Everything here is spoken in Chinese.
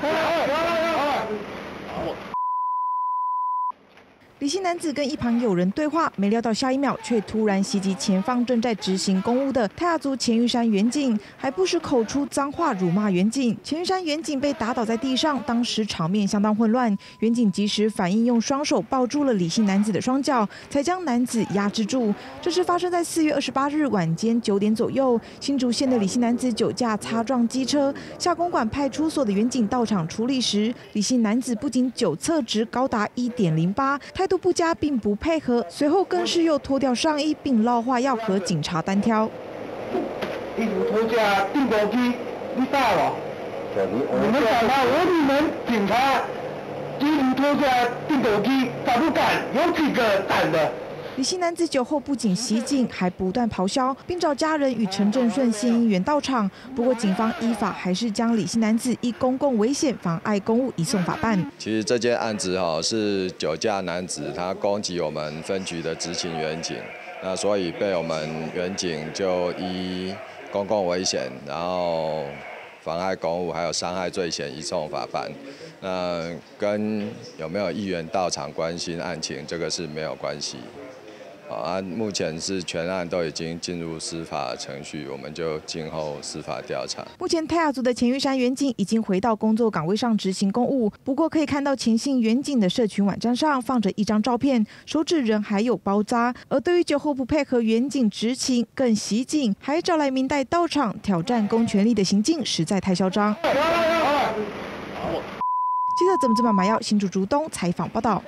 Oh! 李姓男子跟一旁有人对话，没料到下一秒却突然袭击前方正在执行公务的泰雅族钱玉山远警，还不时口出脏话辱骂远警。钱玉山远警被打倒在地上，当时场面相当混乱。远警及时反应，用双手抱住了李姓男子的双脚，才将男子压制住。这是发生在四月二十八日晚间九点左右，新竹县的李姓男子酒驾擦撞机车，下公馆派出所的远警到场处理时，李姓男子不仅酒测值高达一点零八，态度不佳，并不配合，随后更是又脱掉上衣，并闹话要和警察单挑。衣服脱下订购机，你大了。你们敢吗？我你们警察衣服脱下订购机，敢不敢？有几个胆的？李姓男子酒后不仅袭警，还不断咆哮，并找家人与陈正顺县议员到场。不过警方依法还是将李姓男子以公共危险妨碍公务移送法办。其实这件案子哈是酒驾男子他攻击我们分局的执勤员警，那所以被我们员警就依公共危险，然后妨碍公务还有伤害罪嫌移送法办。那跟有没有议员到场关心案情，这个是没有关系。啊，目前是全案都已经进入司法程序，我们就静候司法调查。目前泰雅族的前玉山远警已经回到工作岗位上执行公务，不过可以看到前姓远警的社群网站上放着一张照片，手指仍还有包扎。而对于酒后不配合远警执勤，更袭警，还找来明代到场挑战公权力的行径，实在太嚣张。记者怎么怎么买药？新竹竹东采访报道。